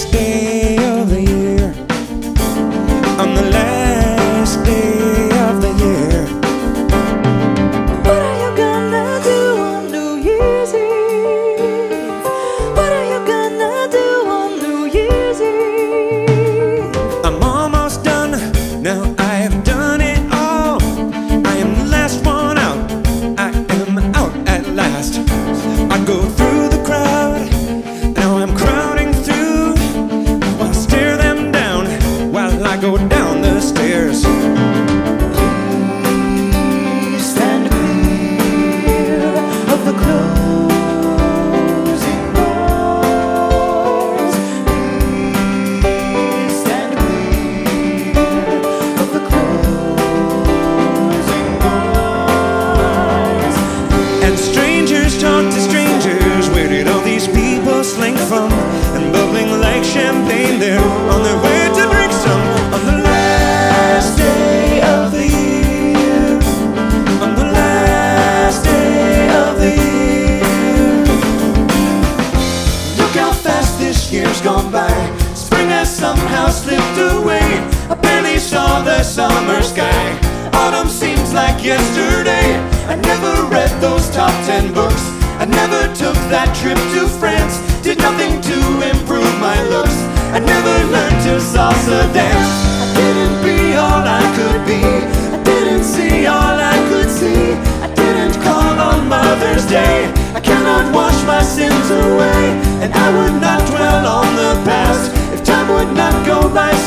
last day of the year. On the last day of the year. What are you gonna do on New Year's Eve? What are you gonna do on New Year's Eve? I'm almost done. Now I have done it all. I am the last one out. I am out at last. I go through go down the stairs. Please stand clear of the closing doors. Please stand clear of the closing doors. And strangers talk to strangers. Where did all these people slink from? And bubbling like champagne, they're on their way to drink some this gone by. Spring has somehow slipped away. I barely saw the summer sky. Autumn seems like yesterday. I never read those top ten books. I never took that trip to France.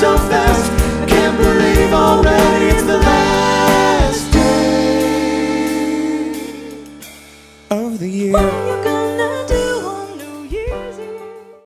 so fast. I can't believe already it's the last day of the year.